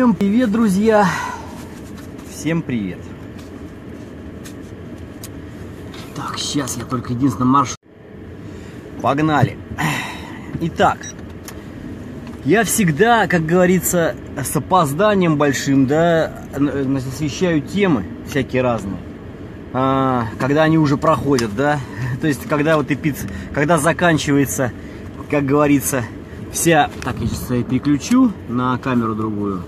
Всем привет, друзья! Всем привет! Так, сейчас я только единственный марш. Погнали! Итак, я всегда, как говорится, с опозданием большим, да, освещаю темы всякие разные. А, когда они уже проходят, да, то есть когда вот эпиц, когда заканчивается, как говорится, вся, так я сейчас переключу на камеру другую,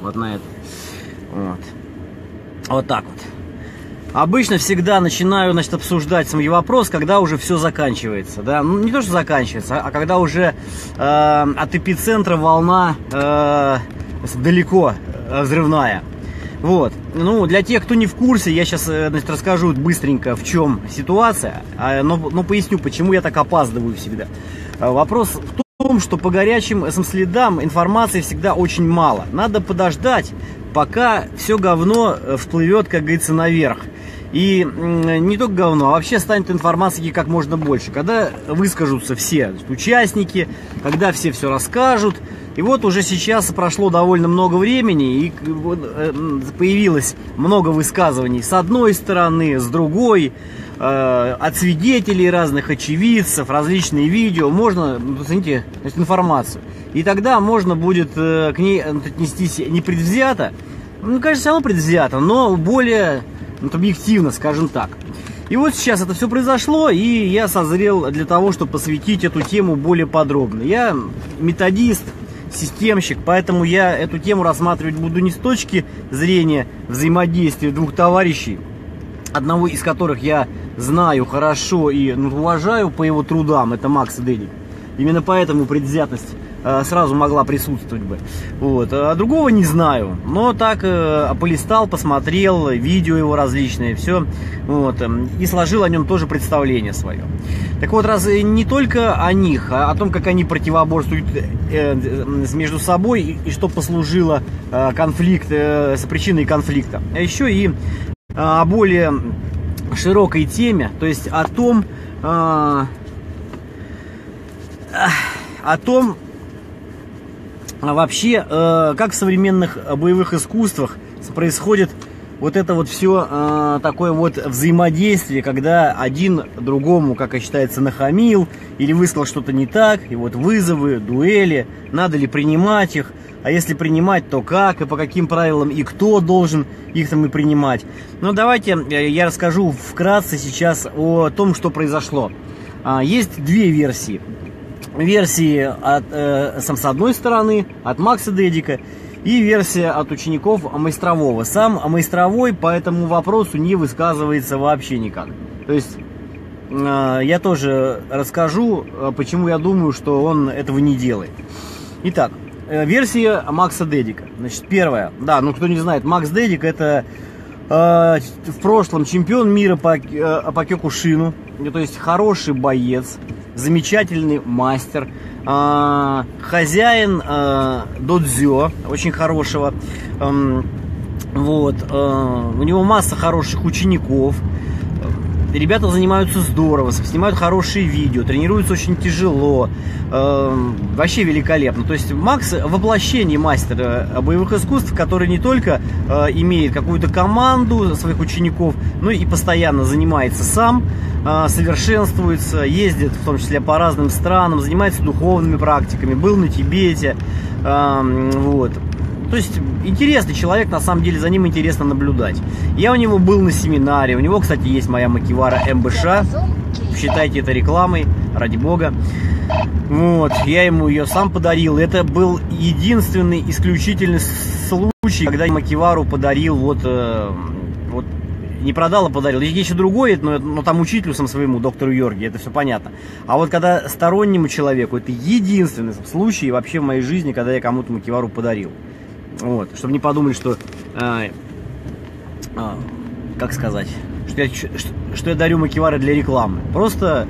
вот на это, вот, вот так вот. Обычно всегда начинаю, значит, обсуждать свой вопрос, когда уже все заканчивается, да, ну не то, что заканчивается, а когда уже э, от эпицентра волна э, далеко э, взрывная. Вот. Ну, для тех, кто не в курсе, я сейчас э, значит, расскажу быстренько, в чем ситуация, а, но, но поясню, почему я так опаздываю всегда. А, вопрос в что по горячим следам информации всегда очень мало. Надо подождать, пока все говно э, всплывет, как говорится, наверх. И не только говно, а вообще станет информации как можно больше. Когда выскажутся все участники, когда все все расскажут. И вот уже сейчас прошло довольно много времени, и э, появилось много высказываний с одной стороны, с другой, э, от свидетелей разных очевидцев, различные видео. Можно, оцените, информацию. И тогда можно будет э, к ней отнестись непредвзято, ну, конечно, все равно предвзято, но более вот, объективно, скажем так. И вот сейчас это все произошло, и я созрел для того, чтобы посвятить эту тему более подробно. Я методист, системщик, поэтому я эту тему рассматривать буду не с точки зрения взаимодействия двух товарищей, одного из которых я знаю хорошо и ну, уважаю по его трудам, это Макс Дедик. Именно поэтому предвзятость Э, сразу могла присутствовать бы. Вот. А другого не знаю. Но так э, полистал, посмотрел, видео его различные, все. Вот. Эм, и сложил о нем тоже представление свое. Так вот, раз не только о них, а о том, как они противоборствуют э, между собой и, и что послужило конфликт, с причиной конфликта. А еще и о более широкой теме, то есть о том, о том, а вообще, э, как в современных боевых искусствах происходит вот это вот все э, такое вот взаимодействие, когда один другому, как и считается, нахамил или высказал что-то не так, и вот вызовы, дуэли, надо ли принимать их, а если принимать, то как и по каким правилам, и кто должен их там и принимать. Ну давайте э, я расскажу вкратце сейчас о том, что произошло. А, есть две версии версии от, э, сам с одной стороны, от Макса Дедика, и версия от учеников Майстрового. Сам Майстровой по этому вопросу не высказывается вообще никак. То есть э, я тоже расскажу, э, почему я думаю, что он этого не делает. Итак, э, версия Макса Дедика. Значит, первая. Да, ну кто не знает, Макс Дедик это э, в прошлом чемпион мира по, э, по кёкушину. То есть хороший боец замечательный мастер, э, хозяин э, додзё, очень хорошего. Э, вот, э, у него масса хороших учеников. Ребята занимаются здорово, снимают хорошие видео, тренируются очень тяжело. Э, вообще великолепно. То есть Макс воплощение мастера боевых искусств, который не только э, имеет какую-то команду своих учеников, но и постоянно занимается сам, э, совершенствуется, ездит в том числе по разным странам, занимается духовными практиками, был на Тибете. Э, вот. То есть интересный человек, на самом деле за ним интересно наблюдать. Я у него был на семинаре, у него, кстати, есть моя Макивара МБШ, считайте это рекламой, ради бога. Вот, я ему ее сам подарил. Это был единственный исключительный случай, когда я Макивару подарил вот, э, вот не продал, а подарил. Есть еще другое, но, но там учителю сам своему, доктору Йорги, это все понятно. А вот когда стороннему человеку, это единственный случай вообще в моей жизни, когда я кому-то Макивару подарил. Вот, чтобы не подумали, что, э, э, как сказать, что я, что, что я дарю макивары для рекламы. Просто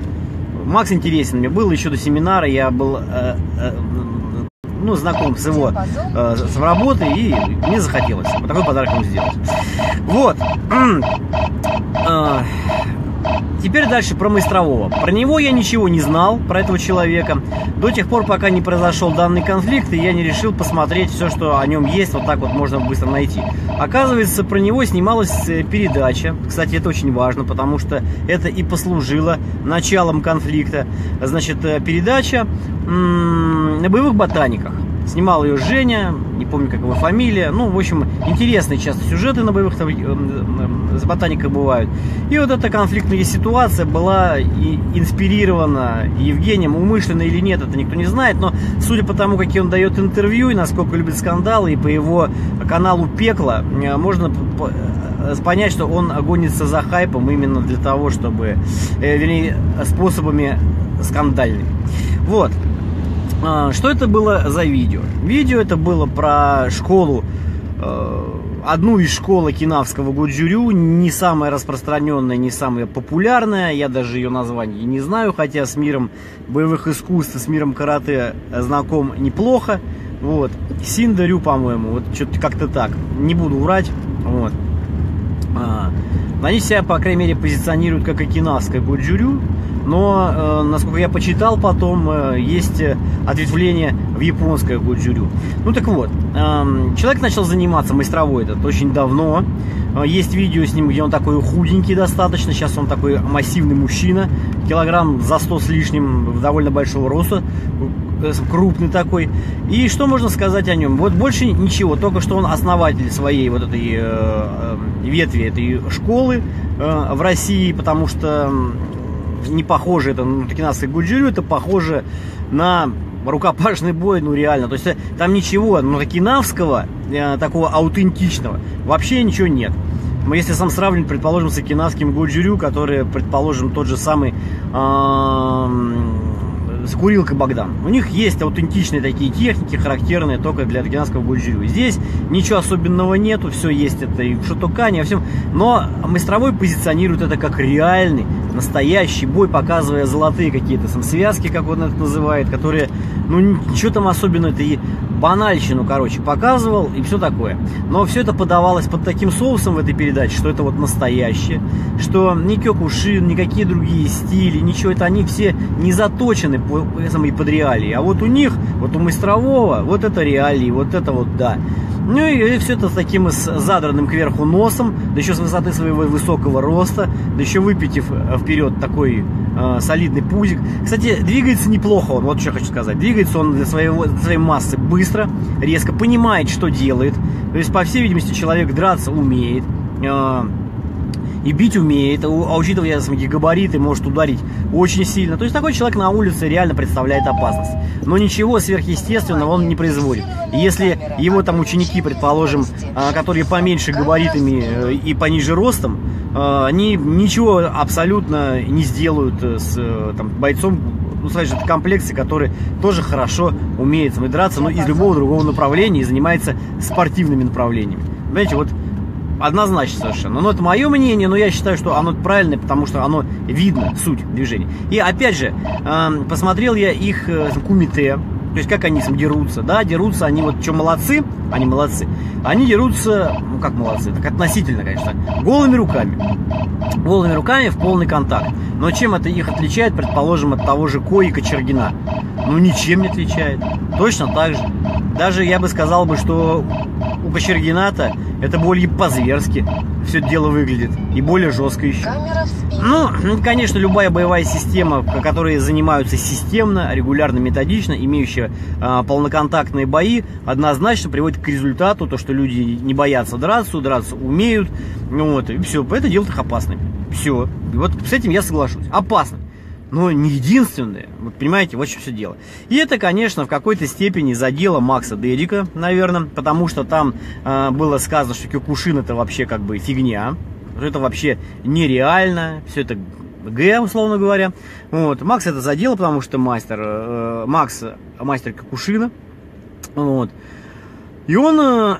Макс интересен мне был еще до семинара, я был э, э, ну, знаком с его э, с работой, и мне захотелось такой подарок ему сделать. Вот. Э, Теперь дальше про Майстрового. Про него я ничего не знал, про этого человека. До тех пор, пока не произошел данный конфликт, и я не решил посмотреть все, что о нем есть, вот так вот можно быстро найти. Оказывается, про него снималась э, передача. Кстати, это очень важно, потому что это и послужило началом конфликта. Значит, э, передача на боевых ботаниках. Снимал ее Женя, не помню, как его фамилия. Ну, в общем, интересные часто сюжеты на боевых с ботаникой бывают. И вот эта конфликтная ситуация была и инспирирована Евгением, умышленно или нет, это никто не знает, но судя по тому, какие он дает интервью и насколько любит скандалы, и по его каналу Пекло, э, можно э, понять, что он гонится за хайпом именно для того, чтобы, э, вернее, способами скандальными. Вот. А, что это было за видео? Видео это было про школу, одну из школ Кинавского Гуджурю, не самая распространенная, не самая популярная, я даже ее название не знаю, хотя с миром боевых искусств, с миром карате знаком неплохо. Вот. Синдарю, по-моему, вот что-то как-то так, не буду врать. Вот. А, они себя, по крайней мере, позиционируют как Окинавское Гуджурю, но, э, насколько я почитал потом, э, есть ответвление в японское гуджурю. Ну так вот, э, человек начал заниматься мастеровой этот очень давно. Э, есть видео с ним, где он такой худенький достаточно, сейчас он такой массивный мужчина, килограмм за 100 с лишним, довольно большого роста, э, крупный такой. И что можно сказать о нем? Вот больше ничего, только что он основатель своей вот этой э, э ветви этой школы э, в России, потому что не похоже это на Токинасской Гуджирю, это похоже на рукопашный бой, ну реально. То есть э, там ничего, ну Токинавского, э, такого аутентичного, вообще ничего нет. Но если сам сравнивать, предположим, с окинавским Гуджирю, который, предположим, тот же самый э, с курилкой Богдан. У них есть аутентичные такие техники, характерные только для окинавского гуджирю. Здесь ничего особенного нету, все есть это и в шатукане, во всем. Но мастеровой позиционирует это как реальный, настоящий бой, показывая золотые какие-то связки, как он это называет, которые, ну, ничего там особенного, это и банальщину, короче, показывал и все такое. Но все это подавалось под таким соусом в этой передаче, что это вот настоящее, что ни Кёкушин, никакие другие стили, ничего, это они все не заточены по, самой под реалии. А вот у них, вот у Мастерового, вот это реалии, вот это вот да. Ну и, все это с таким с задранным кверху носом, да еще с высоты своего высокого роста, да еще выпитив э, вперед такой э, солидный пузик. Кстати, двигается неплохо он, вот что хочу сказать. Двигается он для, своего, для своей массы быстро, резко, понимает, что делает. То есть, по всей видимости, человек драться умеет. Э, и бить умеет, а учитывая свои габариты, может ударить очень сильно. То есть такой человек на улице реально представляет опасность. Но ничего сверхъестественного он не производит. Если его там ученики, предположим, а, которые поменьше габаритами э, и пониже ростом, а, они ничего абсолютно не сделают с э, там, бойцом ну, скажем, комплекции, который тоже хорошо умеет драться, но из любого другого направления и занимается спортивными направлениями. Знаете, вот Однозначно совершенно. Но это мое мнение, но я считаю, что оно правильное, потому что оно видно, суть движения. И опять же, э, посмотрел я их э, кумите, то есть как они дерутся, да, дерутся они вот что молодцы, они молодцы, они дерутся, ну как молодцы, так относительно, конечно, голыми руками, голыми руками в полный контакт. Но чем это их отличает, предположим, от того же Кои Кочергина? Ну ничем не отличает, точно так же. Даже я бы сказал бы, что у Кочергина-то это более по-зверски все дело выглядит. И более жестко еще. Ну, конечно, любая боевая система, которые занимаются системно, регулярно, методично, имеющая э, полноконтактные бои, однозначно приводит к результату, то, что люди не боятся драться, драться умеют. Вот, и все. Это делает их опасными. Все. И вот с этим я соглашусь. Опасно но не единственное. Вот понимаете, вот что все дело. И это, конечно, в какой-то степени задело Макса Дерика, наверное, потому что там э, было сказано, что Кюкушин это вообще как бы фигня, что это вообще нереально, все это Г, условно говоря. Вот. Макс это задело, потому что мастер, э, Макс мастер Кюкушина. Вот. И он э,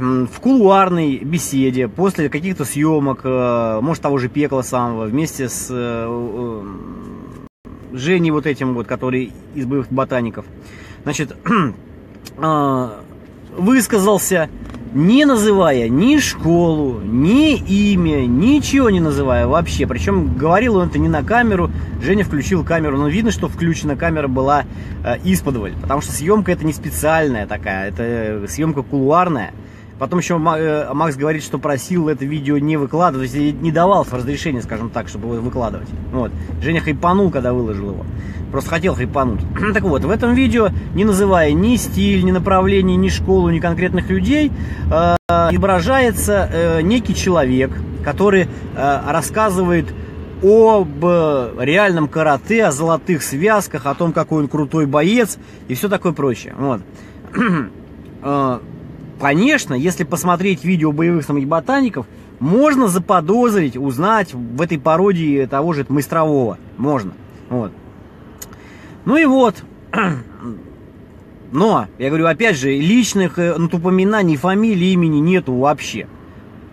в кулуарной беседе, после каких-то съемок, э, может того же пекла самого, вместе с э, Женей вот этим вот, который из боевых ботаников, значит, высказался не называя ни школу, ни имя, ничего не называя вообще. Причем говорил он это не на камеру, Женя включил камеру, но видно, что включена камера была э, исподволь, потому что съемка это не специальная такая, это съемка кулуарная. Потом еще э, Макс говорит, что просил это видео не выкладывать, не давал разрешения, скажем так, чтобы его выкладывать. Вот. Женя хайпанул, когда выложил его. Просто хотел хайпануть. так вот, в этом видео, не называя ни стиль, ни направление, ни школу, ни конкретных людей, э, изображается э, некий человек, который рассказывает об реальном карате, о золотых связках, о том, какой он крутой боец и все такое прочее. Вот. Э, конечно, если посмотреть видео боевых самих ботаников, можно заподозрить, узнать в этой пародии того же Майстрового. Можно. Вот. Ну и вот. Но, я говорю, опять же, личных ну, упоминаний фамилии, имени нету вообще.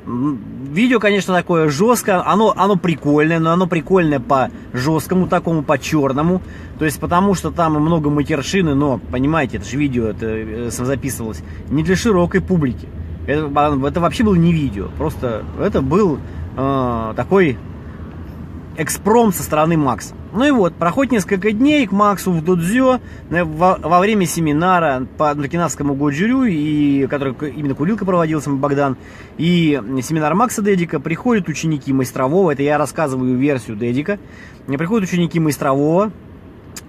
Видео, конечно, такое жесткое, оно, оно прикольное, но оно прикольное по жесткому, такому по черному. То есть потому что там много матершины, но, понимаете, это же видео это э, записывалось не для широкой публики. Это, это вообще было не видео, просто это был э, такой экспром со стороны Макса. Ну и вот, проходит несколько дней к Максу в Дудзё э, во, во время семинара по Накинавскому Годжурю, и, который именно Курилка проводил, сам Богдан, и семинар Макса Дедика, приходят ученики Майстрового, это я рассказываю версию Дедика, приходят ученики Майстрового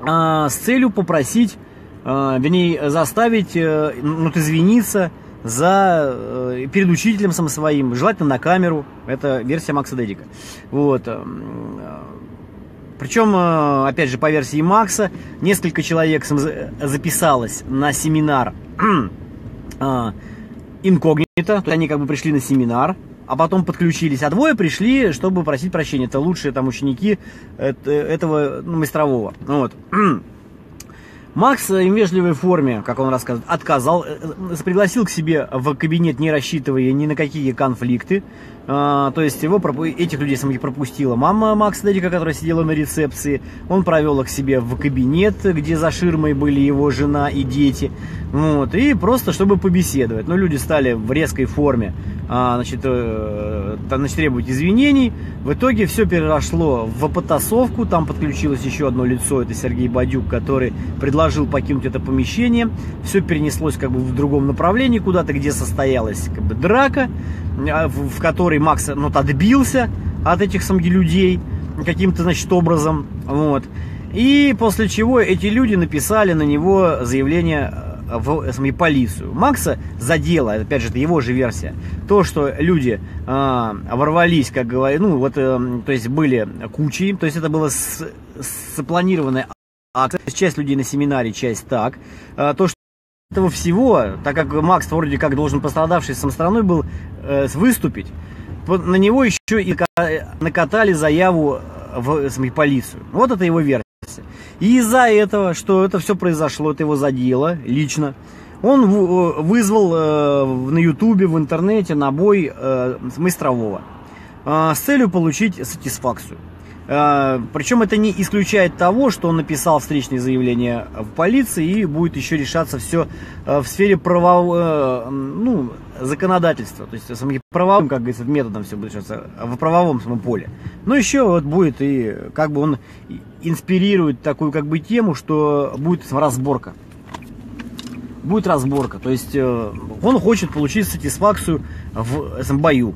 а, с целью попросить, а, вернее, заставить, а, ну, извиниться за, э, перед учителем самым своим, желательно на камеру. Это версия Макса Дедика. Вот. Э, Причем, э, опять же, по версии Макса, несколько человек записалось на семинар инкогнито, то есть они как бы пришли на семинар, а потом подключились, а двое пришли, чтобы просить прощения. Это лучшие там ученики этого ну, мастрового. Вот. Макс в вежливой форме, как он рассказывает, отказал, э, э, пригласил к себе в кабинет, не рассчитывая ни на какие конфликты. А, то есть его, этих людей самих пропустила мама Макса Дедика, которая сидела на рецепции. Он провел их себе в кабинет, где за ширмой были его жена и дети. Вот, и просто чтобы побеседовать. Но люди стали в резкой форме значит, э, значит, требовать извинений. В итоге все переросло в потасовку. Там подключилось еще одно лицо, это Сергей Бадюк, который предложил покинуть это помещение. Все перенеслось как бы в другом направлении куда-то, где состоялась как бы драка, а, в которой Макс ну, отбился от этих самих людей каким-то, значит, образом. Вот. И после чего эти люди написали на него заявление в СМИ полицию. Макса задело, опять же, это его же версия, то, что люди э, ворвались, как говорят, ну, вот, э, то есть были кучи, то есть это было с, запланированная акция, часть людей на семинаре, часть так, э, то, что этого всего, так как Макс вроде как должен пострадавший сам стороной был э, выступить, на него еще и накатали заяву в СМИ полицию. Вот это его версия. И из-за этого, что это все произошло, это его задело лично, он э, вызвал э, на ютубе, в интернете набой э, Майстрового с целью получить сатисфакцию. Причем это не исключает того, что он написал встречное заявление в полиции и будет еще решаться все в сфере правового, ну, законодательства. То есть самим правовым, как говорится, методом все будет решаться в правовом самом поле. Но еще вот будет и как бы он инспирирует такую как бы тему, что будет разборка. Будет разборка. То есть э, он хочет получить сатисфакцию в этом бою.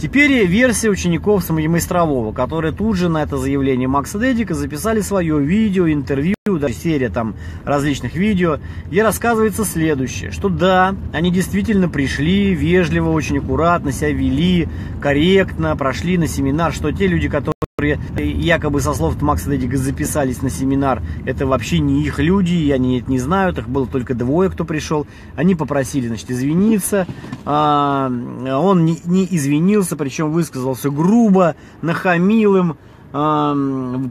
Теперь версия учеников Самоемайстрового, которые тут же на это заявление Макса Дедика записали свое видео, интервью, да, серия там различных видео, где рассказывается следующее, что да, они действительно пришли, вежливо, очень аккуратно себя вели, корректно, прошли на семинар, что те люди, которые якобы со слов Макса Дедика записались на семинар, это вообще не их люди, и они это не знают, их было только двое, кто пришел. Они попросили, значит, извиниться. А, он не, не извинился, причем высказался грубо, нахамил им, а,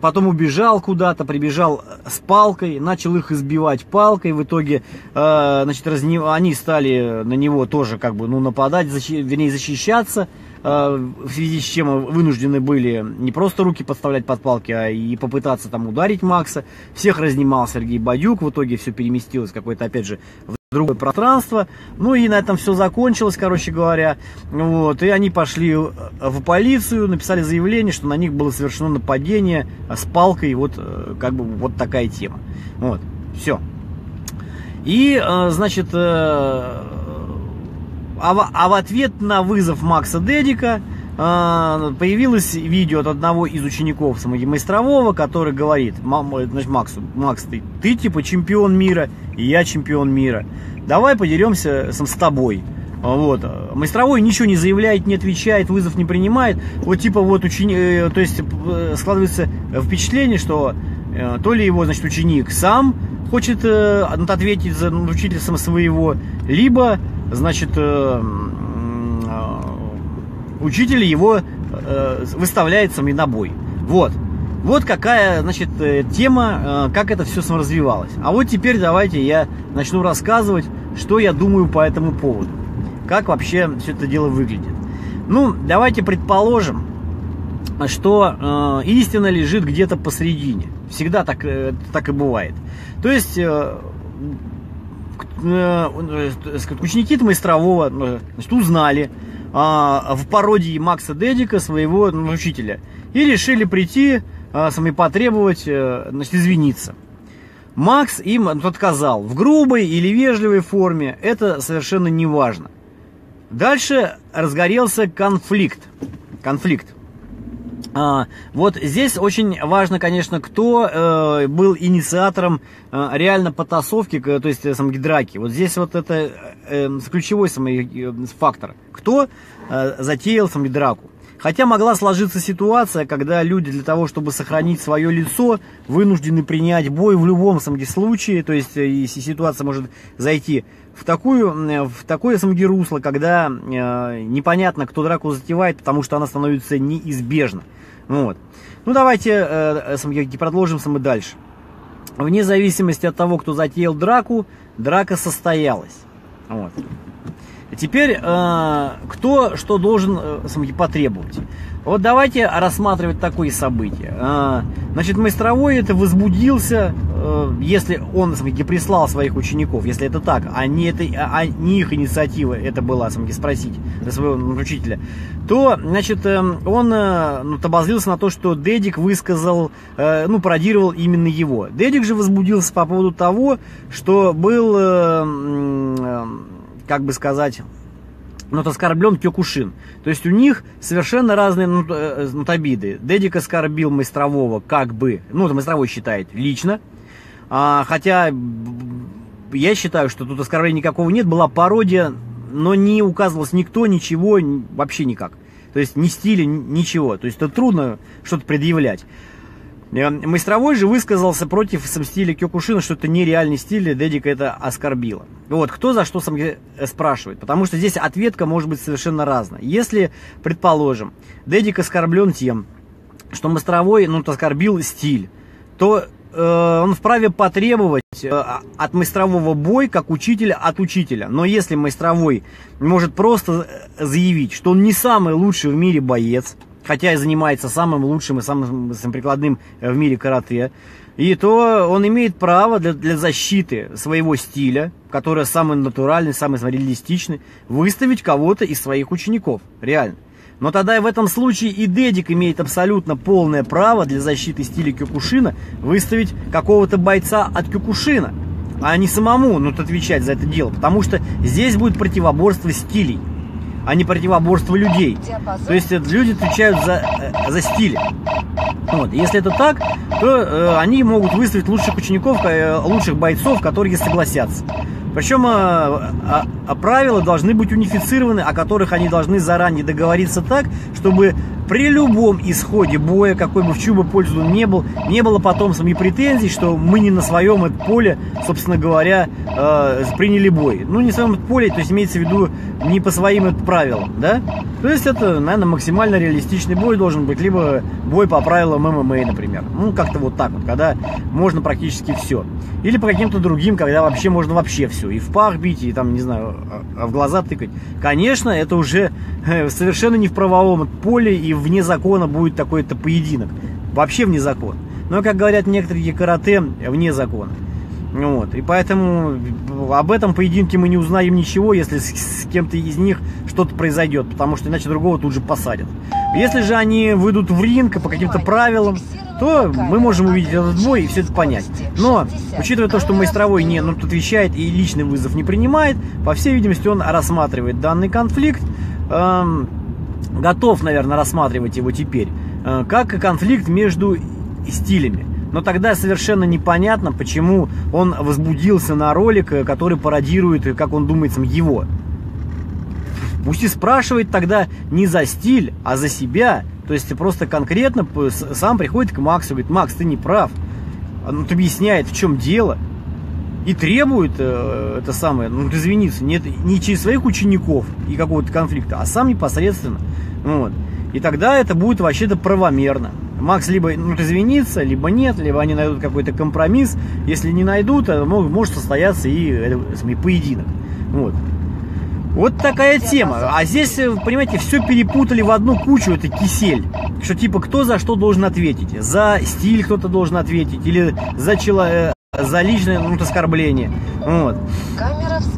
потом убежал куда-то, прибежал с палкой, начал их избивать палкой, в итоге, а, значит, разни... они стали на него тоже как бы, ну, нападать, защи... вернее, защищаться, в связи с чем вынуждены были не просто руки подставлять под палки, а и попытаться там ударить Макса. Всех разнимал Сергей Бадюк, в итоге все переместилось какой-то, опять же, в другое пространство. Ну и на этом все закончилось, короче говоря. Вот. И они пошли в полицию, написали заявление, что на них было совершено нападение с палкой. Вот как бы вот такая тема. Вот. Все. И, значит, а в, а в ответ на вызов Макса Дедика а, появилось видео от одного из учеников Самогимайстрового, который говорит, значит, Максу, Макс, ты, ты типа чемпион мира, и я чемпион мира. Давай подеремся с тобой. Вот. Майстровой ничего не заявляет, не отвечает, вызов не принимает. Вот типа вот ученик, э, то есть э, складывается впечатление, что э, то ли его, значит, ученик сам хочет ответить за учителя своего, либо, значит, учитель его э, выставляет сами на бой. Вот. Вот какая, значит, э, тема, э, как это все саморазвивалось. А вот теперь давайте я начну рассказывать, что я думаю по этому поводу. Как вообще все это дело выглядит. Ну, давайте предположим, что э, истина лежит где-то посередине. Всегда так, э, так и бывает. То есть, э, э, ученики Майстрового значит, узнали, а, в пародии Макса Дедика, своего ну, учителя. И решили прийти, а, сами потребовать, значит, извиниться. Макс им отказал. В грубой или вежливой форме это совершенно не важно. Дальше разгорелся конфликт. Конфликт. А, вот здесь очень важно, конечно, кто э, был инициатором э, реально потасовки, то есть э, самой драки. Вот здесь вот это э, э ключевой самый фактор. Кто затеял саму драку? Хотя могла сложиться ситуация, когда люди для того, чтобы сохранить свое лицо, вынуждены принять бой в любом самом случае. То есть э, и ситуация может зайти в, такую, в такое самое русло, когда э, непонятно, кто драку затевает, потому что она становится неизбежна. Вот. Ну, давайте э, э, продолжим мы дальше. Вне зависимости от того, кто затеял драку, драка состоялась. Вот. Теперь, э, кто что должен э, потребовать? Вот давайте рассматривать такое событие. Э, значит, мастеровой это возбудился, э, если он самки, прислал своих учеников, если это так, а не, это, а не их инициатива это была, самки, спросить своего учителя, то, значит, э, он э, ну, обозлился на то, что Дедик высказал, ну, пародировал именно его. Дедик же возбудился по поводу того, что был... Как бы сказать, вот оскорблен Кёкушин. То есть у них совершенно разные ну, э, обиды. Дедик оскорбил Майстрового как бы, ну, это Майстровой считает, лично. А, хотя я считаю, что тут оскорбления никакого нет, была пародия, но не указывалось никто, ничего, вообще никак. То есть ни стиля, ничего. То есть это трудно что-то предъявлять. Майстровой же высказался против стиля Кёкушина, что это нереальный стиль, и Дедика это оскорбило. Вот, кто за что сам э, спрашивает, потому что здесь ответка может быть совершенно разная. Если, предположим, Дедик оскорблен тем, что Майстровой, ну, оскорбил стиль, то э, он вправе потребовать э, от Майстрового бой, как учителя от учителя. Но если Майстровой может просто э, заявить, что он не самый лучший в мире боец, хотя и занимается самым лучшим и самым, самым прикладным в мире карате, и то он имеет право для, для защиты своего стиля, который самый натуральный, самый реалистичный, выставить кого-то из своих учеников. Реально. Но тогда и в этом случае и Дедик имеет абсолютно полное право для защиты стиля Кюкушина выставить какого-то бойца от Кюкушина, а не самому ну, отвечать за это дело, потому что здесь будет противоборство стилей а не противоборство людей. То есть люди отвечают за, э, за стиль. Вот. Если это так, то э, они могут выставить лучших учеников, э, лучших бойцов, которые согласятся. Причем а, а, а правила должны быть унифицированы, о которых они должны заранее договориться так, чтобы при любом исходе боя, какой бы в чью бы пользу он не был, не было потом сами претензий, что мы не на своем это поле, собственно говоря, э, приняли бой. Ну, не на своем поле, то есть имеется в виду не по своим это правилам, да? То есть это, наверное, максимально реалистичный бой должен быть, либо бой по правилам ММА, например. Ну, как-то вот так вот, когда можно практически все. Или по каким-то другим, когда вообще можно вообще все. И в пах бить, и там, не знаю, а, а в глаза тыкать. Конечно, это уже э, совершенно не в правовом поле, и вне закона будет такой-то поединок. Вообще вне закона. Но, как говорят некоторые карате, вне закона. Вот. И поэтому об этом поединке мы не узнаем ничего, если с, с кем-то из них что-то произойдет, потому что иначе другого тут же посадят. Если же они выйдут в ринг по каким-то правилам, то мы можем увидеть этот бой и все это понять. Но, учитывая то, что мастеровой не ну, отвечает и личный вызов не принимает, по всей видимости, он рассматривает данный конфликт, эм, готов, наверное, рассматривать его теперь, э, как конфликт между стилями. Но тогда совершенно непонятно, почему он возбудился на ролик, э, который пародирует, как он думает, его. Пусть и спрашивает тогда не за стиль, а за себя. То есть просто конкретно сам приходит к Максу и говорит, Макс, ты не прав. Он объясняет, в чем дело. И требует э, это самое, ну извиниться, нет, не через своих учеников и какого-то конфликта, а сам непосредственно. Вот. И тогда это будет вообще-то правомерно. Макс либо ну, извинится, либо нет, либо они найдут какой-то компромисс. Если не найдут, может состояться и, и э, поединок. Вот. Вот такая тема. А здесь, э, понимаете, все перепутали в одну кучу, это кисель. Что типа кто за что должен ответить? За стиль кто-то должен ответить или за человека э, за личное ну, оскорбление. Вот.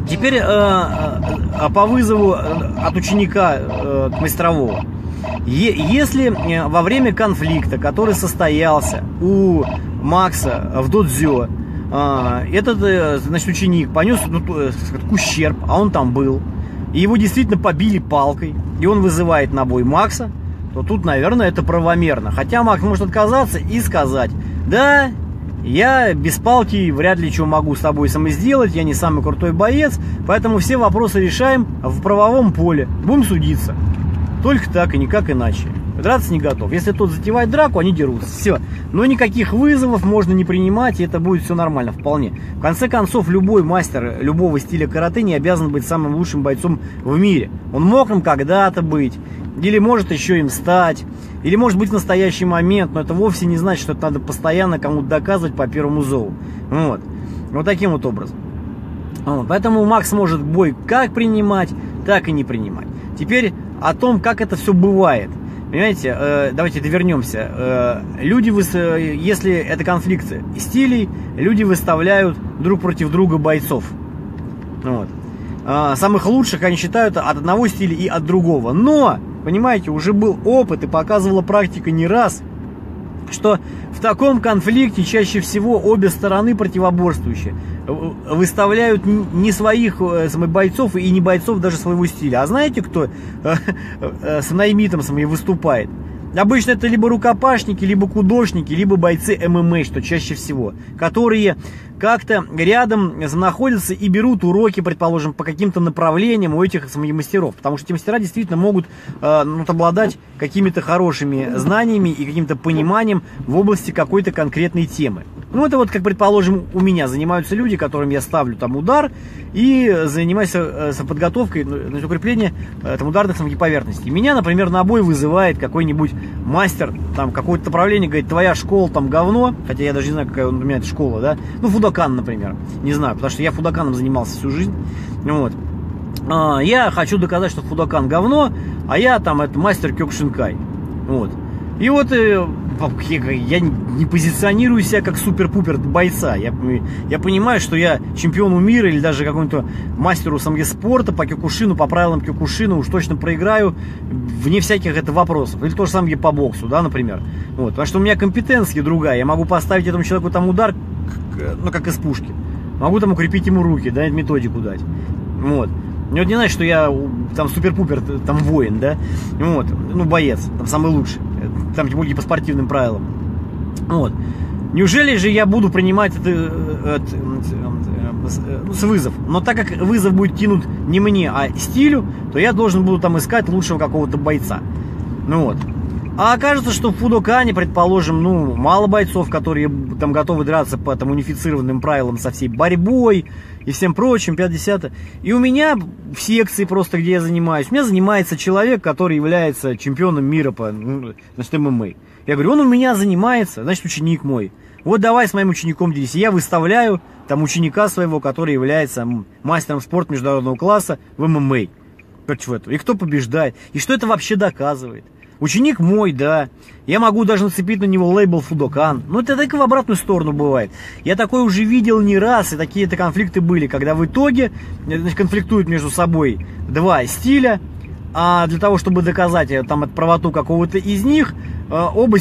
Теперь э, э, по вызову от ученика э, мастерового. Е если во время конфликта, который состоялся у Макса в Додзё, э, этот значит, ученик понес ну, ущерб, а он там был, и его действительно побили палкой, и он вызывает на бой Макса, то тут, наверное, это правомерно. Хотя Макс может отказаться и сказать, да, я без палки вряд ли что могу с тобой самой сделать, я не самый крутой боец, поэтому все вопросы решаем в правовом поле, будем судиться. Только так и никак иначе. Драться не готов. Если тот затевает драку, они дерутся. Все. Но никаких вызовов можно не принимать, и это будет все нормально вполне. В конце концов, любой мастер любого стиля карате не обязан быть самым лучшим бойцом в мире. Он мог им когда-то быть, или может еще им стать, или может быть настоящий момент, но это вовсе не значит, что это надо постоянно кому-то доказывать по первому зову. Вот. Вот таким вот образом. Вот. Поэтому Макс может бой как принимать, так и не принимать. Теперь о том, как это все бывает. Понимаете, э, давайте довернемся. Э, люди, если это конфликт стилей, люди выставляют друг против друга бойцов. Вот. Э, самых лучших они считают от одного стиля и от другого. Но, понимаете, уже был опыт и показывала практика не раз, что в таком конфликте чаще всего обе стороны противоборствующие выставляют не своих э, бойцов и не бойцов даже своего стиля. А знаете, кто э, э, с наймитом своим выступает? Обычно это либо рукопашники, либо художники, либо бойцы ММА, что чаще всего, которые как-то рядом находятся и берут уроки, предположим, по каким-то направлениям у этих мастеров. Потому что эти мастера действительно могут э, ну, обладать какими-то хорошими знаниями и каким-то пониманием в области какой-то конкретной темы. Ну, это вот, как предположим, у меня занимаются люди, которым я ставлю там удар и занимаюсь э, подготовкой, ну, укрепление э, там, ударных самих поверхностей. Меня, например, на бой вызывает какой-нибудь мастер, там, какое-то направление, говорит, твоя школа там говно, хотя я даже не знаю, какая у меня эта школа, да, ну, Фудакан, например, не знаю, потому что я Фудаканом занимался всю жизнь, вот. А, я хочу доказать, что Фудакан говно, а я там, это мастер Кёкшинкай, вот. И вот э, я не позиционирую себя как супер-пупер бойца. Я, я понимаю, что я чемпиону мира или даже какому-то мастеру самге спорта по кюкушину, по правилам кюкушину уж точно проиграю вне всяких это вопросов. Или то же самое по боксу, да, например. Вот, потому что у меня компетенция другая. Я могу поставить этому человеку там удар, ну, как из пушки. Могу там укрепить ему руки, да, методику дать. Вот. Ну, вот не значит, что я там супер-пупер, там воин, да? Вот, ну, боец, там самый лучший там тем более по спортивным правилам. Вот. Неужели же я буду принимать это, это, это ну, с вызов? Но так как вызов будет тянуть не мне, а стилю, то я должен буду там искать лучшего какого-то бойца. Ну вот. А окажется, что в Фудокане, предположим, ну, мало бойцов, которые там готовы драться по там унифицированным правилам со всей борьбой и всем прочим, 50 И у меня в секции просто, где я занимаюсь, у меня занимается человек, который является чемпионом мира по, ну, значит, ММА. Я говорю, он у меня занимается, значит, ученик мой. Вот давай с моим учеником делись. я выставляю там ученика своего, который является мастером спорта международного класса в ММА. Против этого. И кто побеждает. И что это вообще доказывает. Ученик мой, да. Я могу даже нацепить на него лейбл Фудокан. Но это так и в обратную сторону бывает. Я такое уже видел не раз, и такие-то конфликты были, когда в итоге конфликтуют между собой два стиля, а для того, чтобы доказать э, там правоту какого-то из них, э, оба,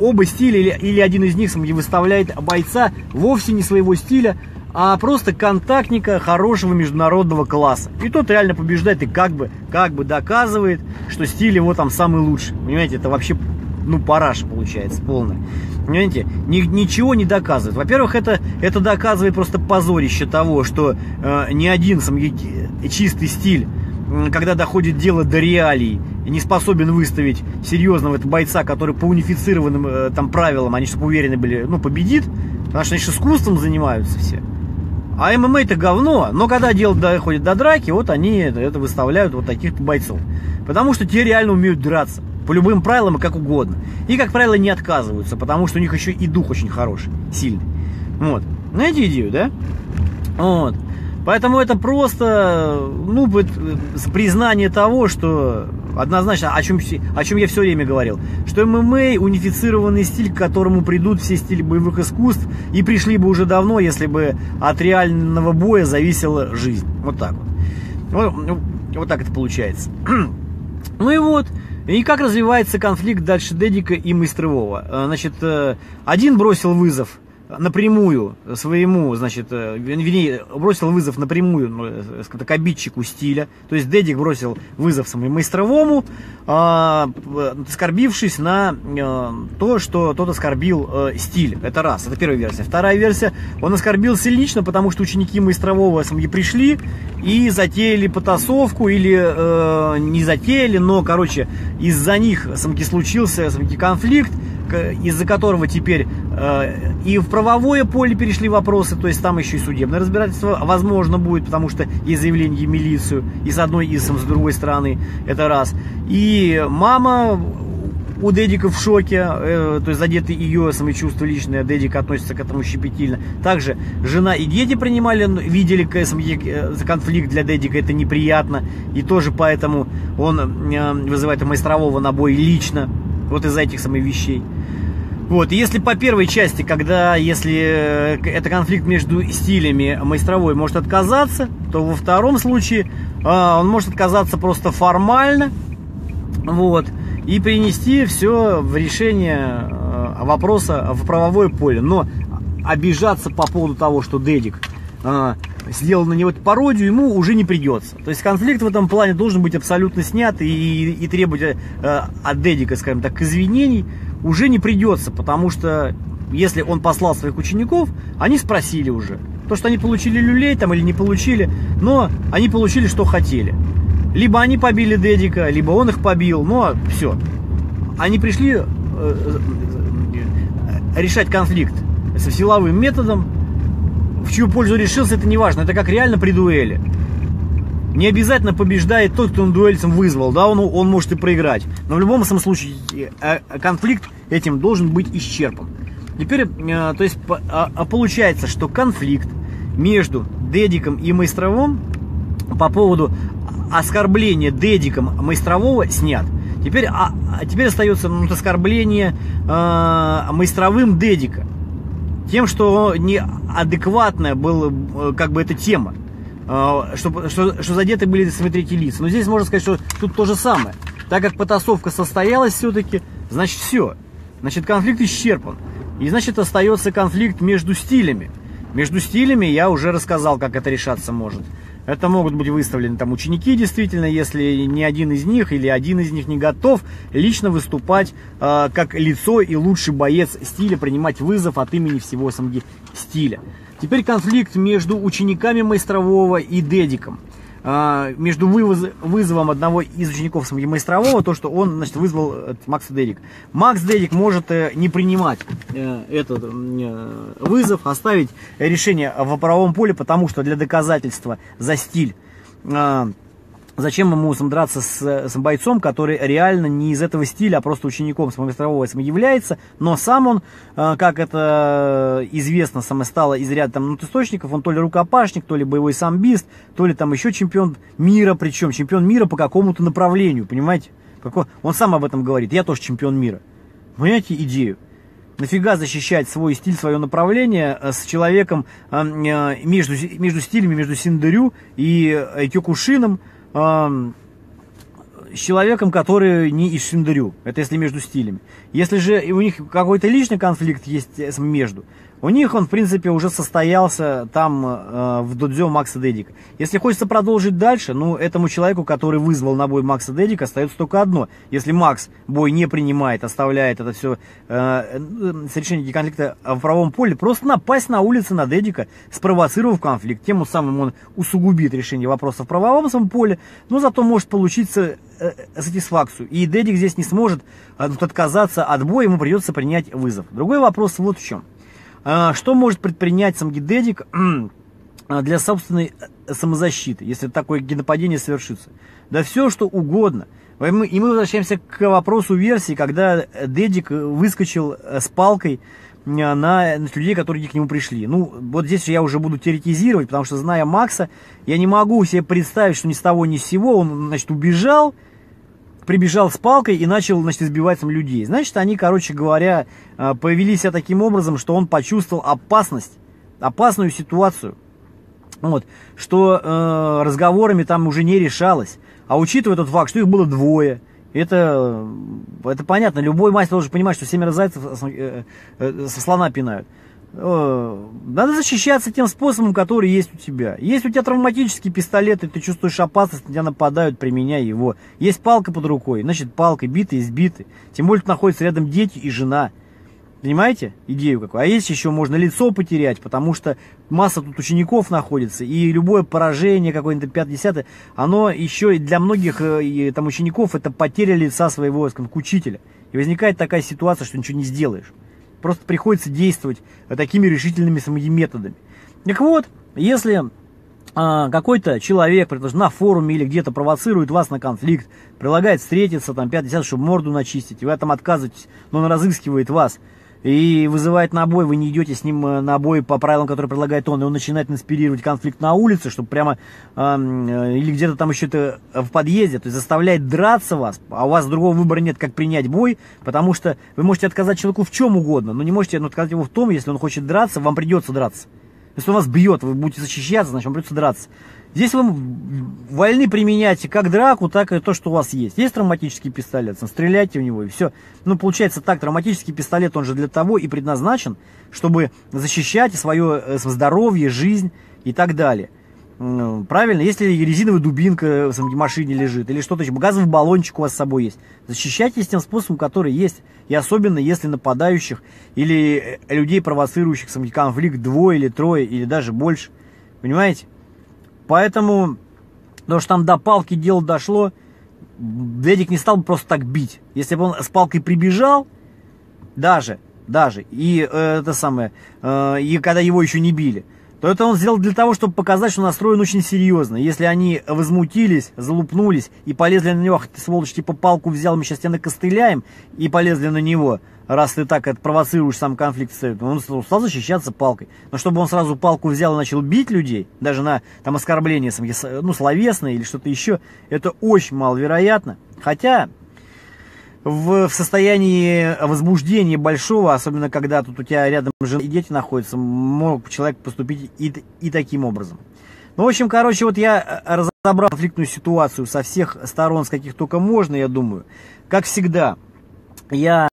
оба стиля или, или один из них выставляет бойца вовсе не своего стиля, а просто контактника хорошего международного класса. И тот реально побеждает и как бы, как бы доказывает, что стиль его там самый лучший. Понимаете, это вообще, ну, параша получается полная. Понимаете, ни, ничего не доказывает. Во-первых, это, это доказывает просто позорище того, что э, ни один сам, чистый стиль когда доходит дело до реалий, не способен выставить серьезного бойца, который по унифицированным э, там правилам, они чтобы уверены были, ну, победит, потому что они же искусством занимаются все. А ММА это говно, но когда дело доходит до драки, вот они это выставляют вот таких бойцов. Потому что те реально умеют драться. По любым правилам и как угодно. И, как правило, не отказываются, потому что у них еще и дух очень хороший, сильный. Вот. Знаете идею, да? Вот. Поэтому это просто ну, признание того, что однозначно, о чем, о чем я все время говорил, что ММА унифицированный стиль, к которому придут все стили боевых искусств, и пришли бы уже давно, если бы от реального боя зависела жизнь. Вот так вот. Вот, вот так это получается. Ну и вот. И как развивается конфликт дальше Дедика и Майстрового? Значит, э, один бросил вызов напрямую своему, значит, э, вернее, бросил вызов напрямую, ну, э, так, обидчику стиля. То есть Дедик бросил вызов самому мастеровому, а, оскорбившись на а, то, что тот оскорбил стиль. Это раз, это первая версия. Вторая версия, он оскорбился лично, потому что ученики мастерового самги пришли и затеяли потасовку, или э, не затеяли, но, короче, из-за них самки случился самки конфликт, из-за которого теперь э, и в правовое поле перешли вопросы, то есть там еще и судебное разбирательство возможно будет, потому что есть заявление в милицию и с одной, и с другой стороны, это раз. И мама у Дедика в шоке, э, то есть задеты ее самочувство личное, Дедик относится к этому щепетильно. Также жена и дети принимали, видели э, конфликт для Дедика, это неприятно, и тоже поэтому он э, вызывает майстрового на бой лично, вот из-за этих самых вещей. Вот, если по первой части, когда, если э, это конфликт между стилями, мастеровой может отказаться, то во втором случае а, он может отказаться просто формально, вот, и принести все в решение а, вопроса в правовое поле. Но обижаться по поводу того, что Дедик сделал на него пародию, ему уже не придется. То есть конфликт в этом плане должен быть абсолютно снят и, и требовать э, от Дедика, скажем так, извинений уже не придется, потому что если он послал своих учеников, они спросили уже. То, что они получили люлей там или не получили, но они получили, что хотели. Либо они побили Дедика, либо он их побил, но все. Они пришли э, э, решать конфликт с силовым методом, в чью пользу решился, это не важно, это как реально при дуэли. Не обязательно побеждает тот, кто на дуэльцем вызвал, да, он, он может и проиграть. Но в любом случае э, конфликт этим должен быть исчерпан. Теперь, э, то есть, а, а получается, что конфликт между Дедиком и Майстровым по поводу оскорбления Дедиком Майстрового снят. Теперь, а, а теперь остается ну, оскорбление э, Майстровым Дедика. Тем, что неадекватная была э, как бы эта тема. А, что, что, что задеты были свои третьи лица. Но здесь можно сказать, что тут то же самое. Так как потасовка состоялась все-таки, значит все. Значит конфликт исчерпан. И значит остается конфликт между стилями. Между стилями я уже рассказал, как это решаться может. Это могут быть выставлены там ученики, действительно, если ни один из них или один из них не готов лично выступать э, как лицо и лучший боец стиля, принимать вызов от имени всего СМГ стиля. Теперь конфликт между учениками Майстрового и Дедиком. А, между вывоз, вызовом одного из учеников Майстрового, то, что он значит, вызвал э, Макса Дедик. Макс Дедик может э, не принимать э, этот вызов, оставить решение в правовом поле, потому что для доказательства за стиль а, Зачем ему драться с, с бойцом, который реально не из этого стиля, а просто учеником самомастрового является, но сам он, э, как это известно, сам стало из ряда там ну, источников, он то ли рукопашник, то ли боевой самбист, то ли там еще чемпион мира, причем чемпион мира по какому-то направлению, понимаете? Он, сам об этом говорит, я тоже чемпион мира. Понимаете идею? Нафига защищать свой стиль, свое направление э, с человеком э, э, между, между стилями, между Синдерю и Кёкушином, с человеком, который не из Синдерю. Это если между стилями. Если же у них какой-то личный конфликт есть между, у них он, в принципе, уже состоялся там э, в додзё Макса Дедика. Если хочется продолжить дальше, ну, этому человеку, который вызвал на бой Макса Дедика, остается только одно. Если Макс бой не принимает, оставляет это все э, э, с решением конфликта в правом поле, просто напасть на улице на Дедика, спровоцировав конфликт. Тем самым он усугубит решение вопроса в правовом самом поле, но зато может получиться э, сатисфакцию. И Дедик здесь не сможет э, отказаться от боя, ему придется принять вызов. Другой вопрос вот в чем. А, что может предпринять самгидедик для собственной э, самозащиты, если такое генопадение совершится? Да все, что угодно. И мы возвращаемся к вопросу версии, когда Дедик выскочил э, с палкой на людей, которые к нему пришли. Ну, вот здесь я уже буду теоретизировать, потому что, зная Макса, я не могу себе представить, что ни с того ни с сего он, значит, убежал, прибежал с палкой и начал, значит, избивать там людей. Значит, они, короче говоря, э, повели себя таким образом, что он почувствовал опасность, опасную ситуацию. Вот, что э, разговорами там уже не решалось. А учитывая тот факт, что их было двое, это, это понятно. Любой мастер должен понимать, что семеро зайцев э, э, со слона пинают. Э, надо защищаться тем способом, который есть у тебя. Есть у тебя травматический пистолет, и ты чувствуешь опасность, на тебя нападают, применяй его. Есть палка под рукой, значит палка, биты, избиты. Тем более, находятся рядом дети и жена. Понимаете идею какую? А есть еще можно лицо потерять, потому что масса тут учеников находится, и любое поражение какое-нибудь 5-10, оно еще и для многих э, и, там учеников это потеря лица своего, скажем, учителя. И возникает такая ситуация, что ничего не сделаешь. Просто приходится действовать такими решительными самими методами. Так вот, если а, какой-то человек, предположим, на форуме или где-то провоцирует вас на конфликт, предлагает встретиться, там, 50, чтобы морду начистить, и вы этом отказываетесь, но он разыскивает вас, и вызывает на бой, вы не идете с ним э, на бой по правилам, которые предлагает он, и он начинает инспирировать конфликт на улице, чтобы прямо, э, или где-то там еще это в подъезде, то есть заставляет драться вас, а у вас другого выбора нет, как принять бой, потому что вы можете отказать человеку в чем угодно, но не можете ну, отказать ему в том, если он хочет драться, вам придется драться. Если он вас бьет, вы будете защищаться, значит, вам придется драться. Здесь вы вольны применять как драку, так и то, что у вас есть. Есть травматический пистолет, стреляйте в него и все. Ну, получается так, травматический пистолет, он же для того и предназначен, чтобы защищать свое э, здоровье, жизнь и так далее. Правильно, если резиновая дубинка в машине лежит или что-то еще, газовый баллончик у вас с собой есть, защищайтесь тем способом, который есть. И особенно если нападающих или э, людей, провоцирующих конфликт двое или трое или даже больше. Понимаете? Поэтому, потому что там до палки дело дошло, Дедик не стал бы просто так бить. Если бы он с палкой прибежал, даже, даже, и э, это самое, э, и когда его еще не били, то это он сделал для того, чтобы показать, что настроен очень серьезно. Если они возмутились, залупнулись и полезли на него, ты сволочь, типа палку взял, мы сейчас тебя накостыляем, и полезли на него, раз ты так это провоцируешь сам конфликт он стал защищаться палкой. Но чтобы он сразу палку взял и начал бить людей, даже на там оскорбление, ну, словесное или что-то еще, это очень маловероятно. Хотя в, в состоянии возбуждения большого, особенно когда тут у тебя рядом жена и дети находятся, мог человек поступить и, и таким образом. Ну, в общем, короче, вот я э, разобрал конфликтную ситуацию со всех сторон, с каких только можно, я думаю. Как всегда, я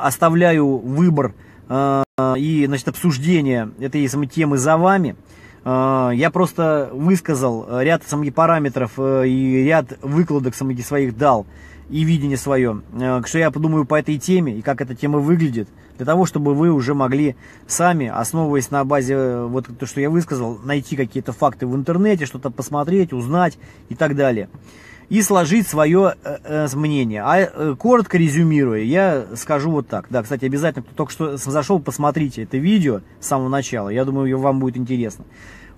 оставляю выбор э, и значит, обсуждение этой самой темы за вами. Э, я просто высказал ряд самих параметров э, и ряд выкладок самих своих дал и видение свое, э, что я подумаю по этой теме и как эта тема выглядит, для того, чтобы вы уже могли сами, основываясь на базе э, вот то, что я высказал, найти какие-то факты в интернете, что-то посмотреть, узнать и так далее. И сложить свое э, мнение. А коротко резюмируя, я скажу вот так. Да, кстати, обязательно, кто только что зашел, посмотрите это видео с самого начала. Я думаю, вам будет интересно.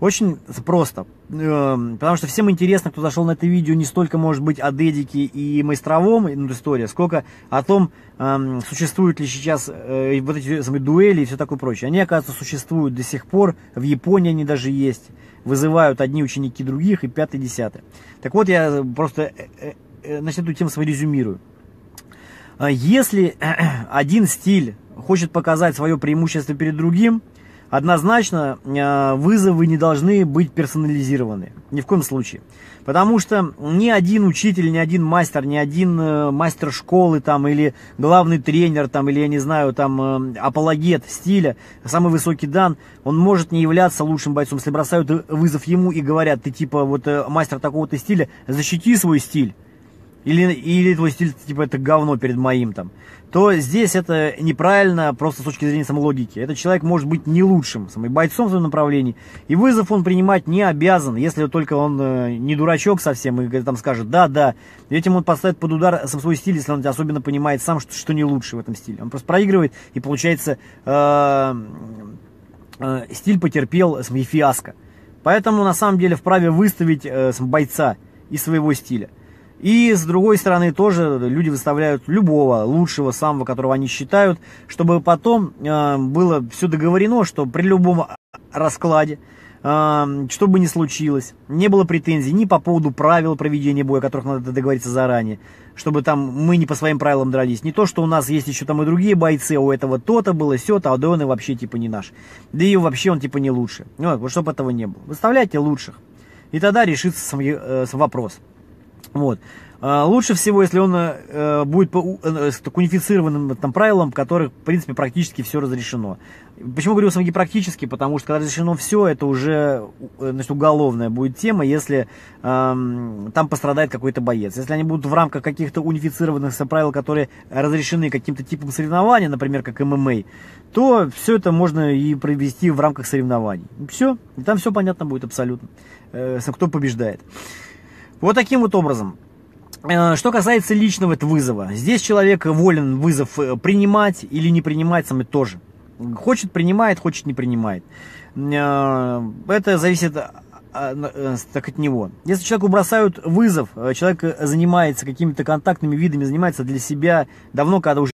Очень просто, эм, потому что всем интересно, кто зашел на это видео, не столько может быть о Дедике и Майстровом ну, история, сколько о том, эм, существуют ли сейчас э, вот эти самые дуэли и все такое прочее. Они, оказывается, существуют до сих пор, в Японии они даже есть, вызывают одни ученики других и пятый, десятый. Так вот, я просто, э, э, значит, эту тему свою резюмирую. Если один стиль хочет показать свое преимущество перед другим, однозначно э, вызовы не должны быть персонализированы. Ни в коем случае. Потому что ни один учитель, ни один мастер, ни один э, мастер школы там, или главный тренер, там, или, я не знаю, там, э, апологет стиля, самый высокий дан, он может не являться лучшим бойцом. Если бросают вызов ему и говорят, ты типа вот мастер такого-то стиля, защити свой стиль. Или, или твой стиль, типа, это говно перед моим там то здесь это неправильно просто с точки зрения самой логики. Этот человек может быть не лучшим бойцом в своем направлении, и вызов он принимать не обязан, если только он э, не дурачок совсем и там скажет «да, да». Этим он поставит под удар сам свой стиль, если он особенно понимает сам, что, что не лучше в этом стиле. Он просто проигрывает, и получается э, э, стиль потерпел фиаско. Поэтому на самом деле вправе выставить э, бойца из своего стиля. И с другой стороны тоже люди выставляют любого лучшего, самого, которого они считают, чтобы потом э, было все договорено, что при любом раскладе, э, что бы ни случилось, не было претензий ни по поводу правил проведения боя, о которых надо договориться заранее, чтобы там мы не по своим правилам дрались. Не то, что у нас есть еще там и другие бойцы, у этого то-то было, все-то, а да вообще типа не наш. Да и вообще он типа не лучше. Вот, вот чтобы этого не было. Выставляйте лучших. И тогда решится сам, э, вопрос. Вот. А, лучше всего, если он э, будет по э, унифицированным там, правилам, которых, в принципе, практически все разрешено. Почему говорю самги практически? Потому что когда разрешено все, это уже э, значит, уголовная будет тема, если э, там пострадает какой-то боец. Если они будут в рамках каких-то унифицированных правил, которые разрешены каким-то типом соревнования, например, как ММА, то все это можно и провести в рамках соревнований. Все, там все понятно будет абсолютно, э, кто побеждает. Вот таким вот образом. Э, что касается личного вызова, здесь человек волен вызов э, принимать или не принимать сам тоже. Хочет принимает, хочет не принимает. Э, это зависит так от него. Если человеку бросают вызов, человек занимается какими-то контактными видами, занимается для себя давно, когда уже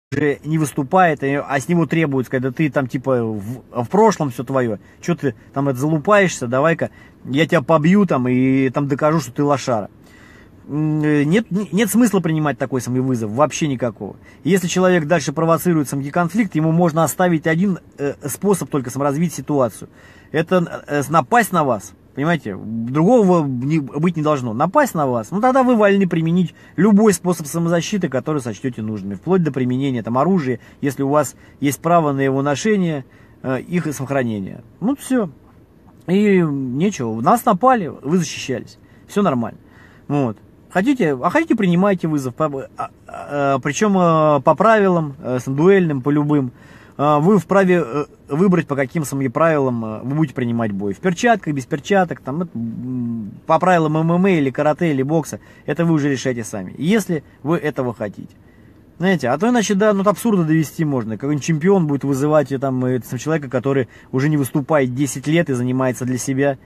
не выступает, а с него требуют, когда ты там типа в, в прошлом все твое, что ты там это залупаешься, давай-ка я тебя побью там и там докажу, что ты лошара. Нет, нет смысла принимать такой самый вызов, вообще никакого. Если человек дальше провоцирует самый конфликт, ему можно оставить один э, способ только саморазвить ситуацию. Это э, напасть на вас, понимаете, другого быть не должно. Напасть на вас, ну тогда вы вольны применить любой способ самозащиты, который сочтете нужным, вплоть до применения там оружия, если у вас есть право на его ношение, э, их сохранение. Ну все, и нечего, нас напали, вы защищались. Все нормально. Вот. Хотите, а хотите, принимайте вызов. По, а, а, причем а, по правилам, а, с дуэльным, по любым. А, вы вправе а, выбрать, по каким самим правилам а, вы будете принимать бой. В перчатках, без перчаток, там, по правилам ММА или карате или бокса. Это вы уже решаете сами. Если вы этого хотите. Знаете, а то иначе до ну, абсурда довести можно. Какой-нибудь чемпион будет вызывать и, там, и, там, человека, который уже не выступает 10 лет и занимается для себя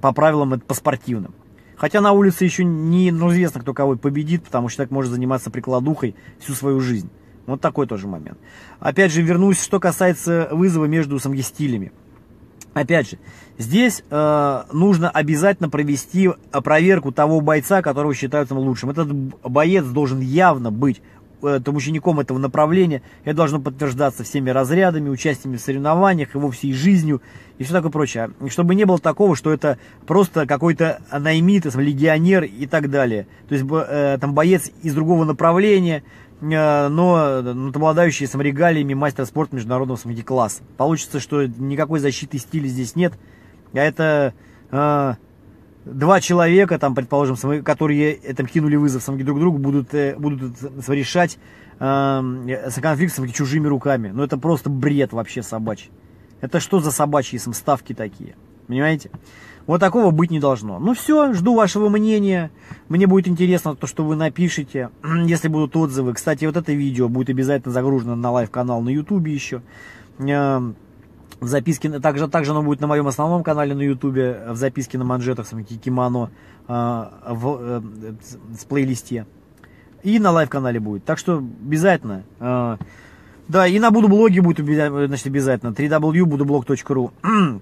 по правилам, это по спортивным. Хотя на улице еще не ну, известно, кто кого победит, потому что человек может заниматься прикладухой всю свою жизнь. Вот такой тоже момент. Опять же, вернусь, что касается вызова между самгистилями. Опять же, здесь э, нужно обязательно провести проверку того бойца, которого считают самым лучшим. Этот боец должен явно быть Э, там, учеником этого направления. Это должно подтверждаться всеми разрядами, участиями в соревнованиях, его всей жизнью и все такое прочее. Чтобы не было такого, что это просто какой-то наймит, легионер и так далее. То есть э, там боец из другого направления, э, но, обладающий саморегалиями мастер спорта международного класса. Получится, что никакой защиты стиля здесь нет. А это два человека, там, предположим, которые там кинули вызов сами друг другу, будут, э, будут решать э, конфликт с чужими руками. Ну это просто бред вообще собачий. Это что за собачьи ставки такие? Понимаете? Вот такого быть не должно. Ну все, жду вашего мнения. Мне будет интересно то, что вы напишете, если будут отзывы. Кстати, вот это видео будет обязательно загружено на live-канал на ютубе еще. В записке, также, также оно будет на моем основном канале на ютубе, в записке на манжетах, с кимоно, э, в, э, с плейлисте. И на live-канале будет. Так что обязательно. Э, да, и на буду блоге будет значит, обязательно. www.budublog.ru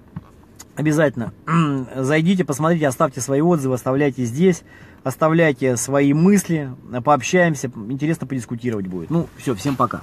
Обязательно зайдите, посмотрите, оставьте свои отзывы, оставляйте здесь, оставляйте свои мысли, пообщаемся, интересно подискутировать будет. Ну, все, всем пока.